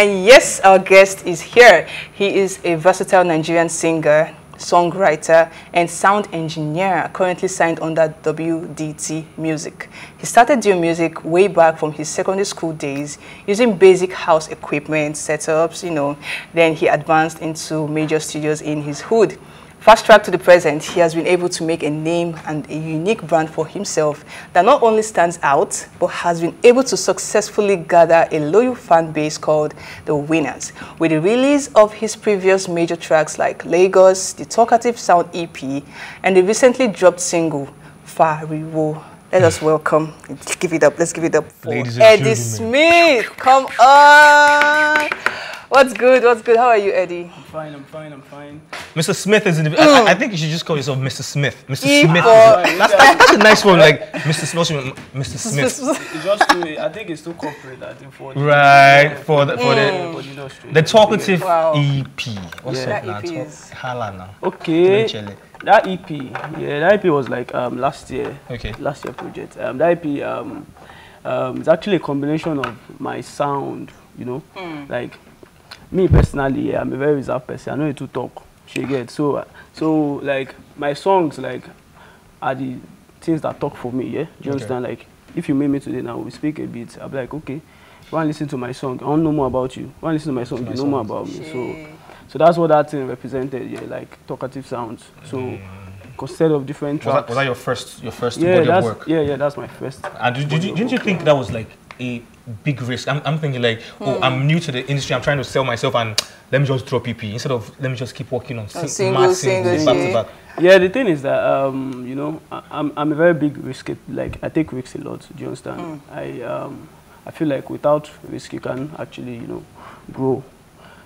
And yes, our guest is here. He is a versatile Nigerian singer, songwriter, and sound engineer, currently signed under WDT Music. He started doing music way back from his secondary school days, using basic house equipment, setups, you know. Then he advanced into major studios in his hood. Fast track to the present, he has been able to make a name and a unique brand for himself that not only stands out, but has been able to successfully gather a loyal fan base called the Winners. With the release of his previous major tracks like Lagos, the Talkative Sound EP, and the recently dropped single, Fariwo. Let us welcome, give it up, let's give it up for Eddie. Smith. Come on. What's good? What's good? How are you, Eddie? I'm fine, I'm fine, I'm fine. Mr. Smith is in the. I, I think you should just call yourself Mr. Smith. Mr. E Smith. for- That's, that's, that's a nice one. Like Mr. Smith. Mr. Smith. It's just too, I think it's too corporate, I think, for the, Right for the for for the the the talkative Wow. EP. What's Yeah. up now? That EP Talk- is- Hala. Okay, Eventually. that EP, yeah, that EP was like um, last year, Okay. last year project. Um, that EP, um, um, it's actually a combination of my sound, you know, like me personally, yeah, I'm a very reserved person. I know to talk. She get so so like my songs like are the things that talk for me. Yeah, do you Okay. understand? Like if you meet me today now, we speak a bit. I'll be like, okay, you want to listen to my song? I want to know more about you. You want to listen to my song? My you know more about me. So so that's what that thing represented. Yeah, like talkative sounds. So mm. instead of different Was that, tracks. was that your first your first yeah, body of work? yeah, yeah, that's my first. And did, did you, didn't you think that was like a big risk? I'm, I'm thinking like, oh, I'm new to the industry. I'm trying to sell myself, and let me just drop EP instead of let me just keep working on sing- single, mad single, back yeah. to back. Yeah, the thing is that um, you know I, I'm I'm a very big risk. Like I take risks a lot. Do you understand? I um I feel like without risk you can actually you know grow.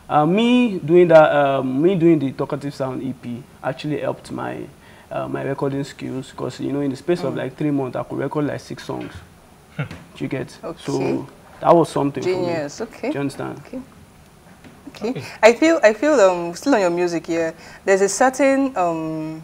Uh, me doing that, um, me doing the talkative sound EP actually helped my uh, my recording skills because you know in the space of like three months I could record like six songs. Do you get? Okay. So that was something Genius. for me. Okay. Do you understand? Okay. Okay. I feel I feel um still on your music here. There's a certain um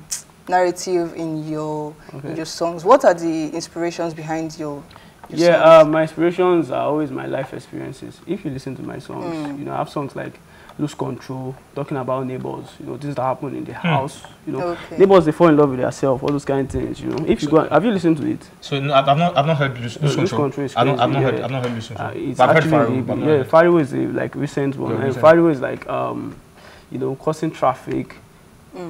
narrative in your in your songs. What are the inspirations behind your, your Yeah, songs? uh, my inspirations are always my life experiences. If you listen to my songs, you know, I have songs like Lose Control, talking about neighbors, you know, things that happen in the house, you know. Okay. Neighbors, they fall in love with themselves, all those kind of things, you know. If you go, have you listened to it? So no, I've not I've not heard Lose, Lose Lose Control. Control is I've not I've not crazy, heard yeah. I've not heard Lose Control. Uh, it's But I've heard actually, I've not yeah, heard- Faru is a like recent one. Yeah, and recent. Faru is like, um, you know, causing traffic.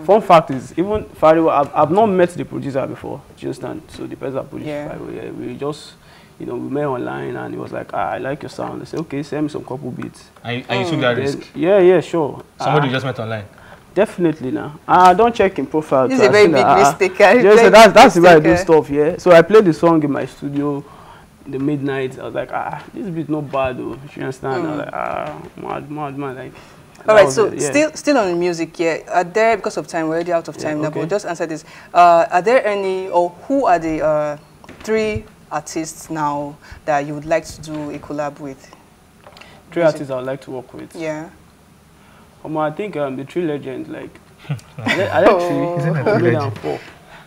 Fun fact is, even Faru, I've, I've not met the producer before. Do you understand? So the person that produced Yeah. Faru, yeah, we just, you know, we met online and he was like, ah, I like your sound. I said, okay, send me some couple beats. And you, and you took that Then- risk. yeah, yeah, sure. Somebody you just met online. Definitely now. I don't check in profile. This is a very big that, ah, risk taker. yeah, so that's big that's the way I do stuff. Yeah. So I played the song in my studio, in the midnight. I was like, ah, this beat not bad though. You understand? I was like, ah, mad, mad, mad. Like. All that right, was so it, yeah. still still on the music, yeah. Are there because of time we're already out of Yeah, time now, okay. but just answer this. Uh, are there any or who are the uh, three artists now that you would like to do a collab with? three artists I would like to work with. Yeah. Um, I think um, the three legends like. I like, I like Oh. three. Isn't it a I'll do legend? them four.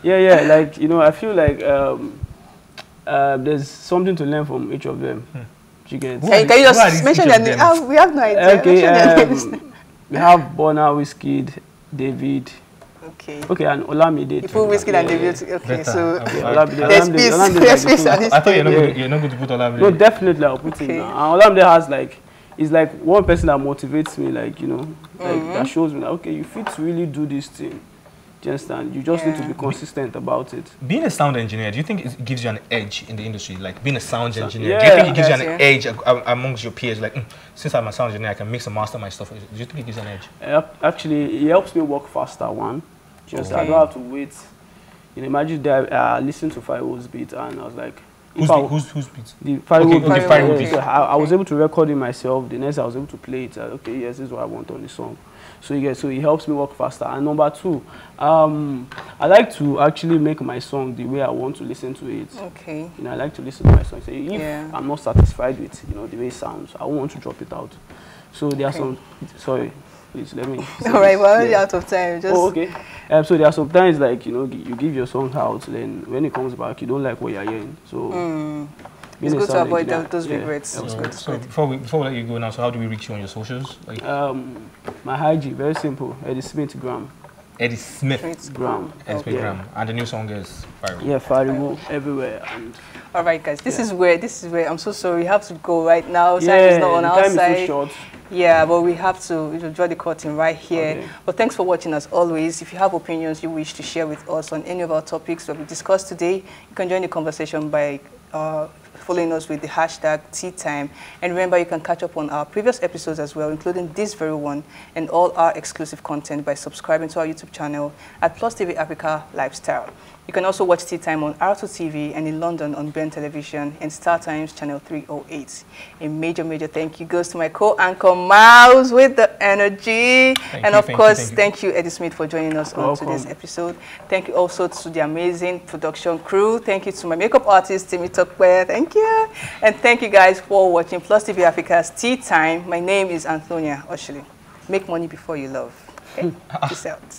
Yeah, yeah. Like you know, I feel like um, uh, there's something to learn from each of them. Hmm. You get? Who Can, can you these- who are just mention their of name? Ah, we have no idea. Okay, Mention their names. um, we have Burna, Wizkid, Davido. Okay. Okay, and Olamide. You too. put Wizkid and Yeah, Davido. Okay, Better. so Okay. Yeah, Olamide. There's Olamide- peace. Olamide There's like peace the this I thought you're not, Yeah. going, to, you're not going to put Olamide. No, definitely I'll put Okay. it now. And Olamide has like, is like one person that motivates me, like you know, like Mm-hmm. that shows me that okay, you fit to really do this thing. Do you understand? You just need to be consistent about it. Being a sound engineer, do you think it gives you an edge in the industry? Like being a sound So- engineer, do you think it gives you an yeah. edge a- a- amongst your peers? Like, "Mm, since I'm a sound engineer, I can mix and master my stuff. Do you think it gives you an edge? Uh, Actually, it helps me work faster. One, just I don't have to wait. You know, imagine that I listened to Fariwo's beat and I was like, if Who's, I, the- who's, who's beat? The Fariwo Okay, okay, beat, Fariwo yeah, beat. So I, I was able to record it myself. The next I was able to play it. uh, okay, yes, this is what I want on the song. So you get, so it helps me work faster. And number two, um, I like to actually make my song the way I want to listen to it. okay. You know, I like to listen to my song. So if Yeah. I'm not satisfied with you know the way it sounds, I won't want to drop it out. So there Okay. are some. Sorry, please let me. say All right, this. we're already Yeah. out of time. Just Oh, okay. Um, so there are sometimes like you know you give your song out, then when it comes back, you don't like what you're hearing. So Mm. being It's good to avoid engineer, those regrets. that was So, good. so before we before we let you go now, so how do we reach you on your socials? Like Um, my IG, very simple. Eddie Smith Gram. Eddie Smith, It's Gram. Eddie Smith Yeah. Gram, and the new song is viral. Yeah, Fariwo everywhere. And All right, guys. This Yeah. is where this is where I'm so sorry. We have to go right now. Time yeah, is not on the our time side. is so short. Yeah, but we have to you know, draw the curtain right here. Okay. But thanks for watching as always. If you have opinions you wish to share with us on any of our topics that we discussed today, you can join the conversation by uh, following us with the hashtag Tea Time. And remember, you can catch up on our previous episodes as well, including this very one and all our exclusive content by subscribing to our YouTube channel at Plus TV Africa Lifestyle. You can also watch Tea Time on R2 TV and in London on Ben Television and Star Times Channel 308. A major, major thank you goes to my co-anchor Miles with the energy. Thank and you, of thank you, course, thank you. thank you, Eddie Smith, for joining us on today's episode. Thank you also to the amazing production crew. Thank you to my makeup artist, Timmy Tokwe. Thank you. And thank you guys for watching Plus TV Africa's Tea Time. My name is Antonia Oshili. Make money before you love. Okay? Peace out.